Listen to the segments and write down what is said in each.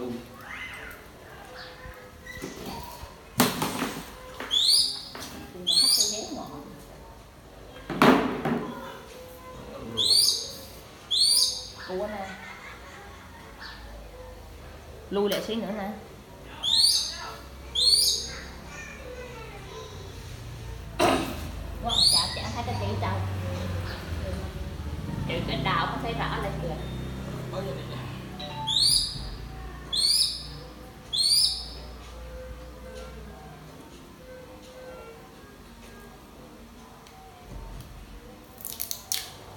đung Ủa nè. Lui lại xí nữa nè. Quá chả chả thấy cái tí đâu. Trừ cái đạo có thấy rõ lên kìa.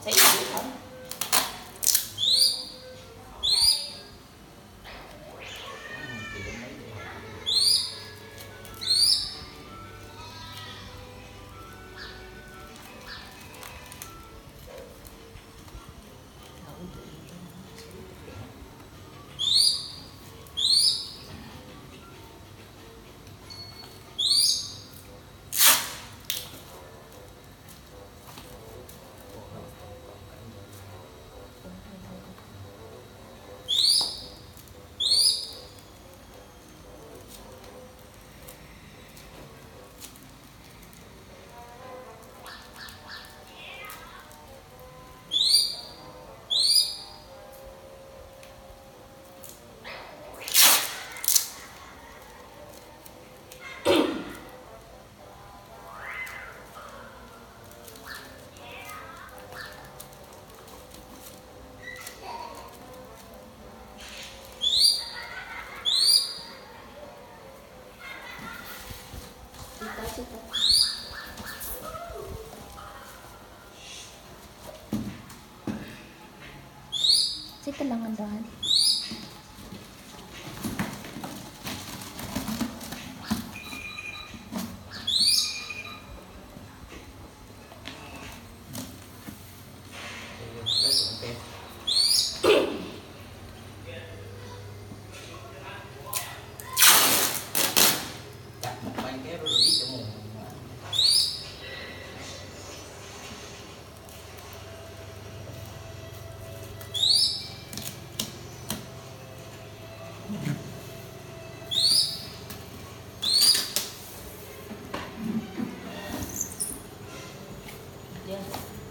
Xí gì không? Xí situ. Lang ang dahan. Yes.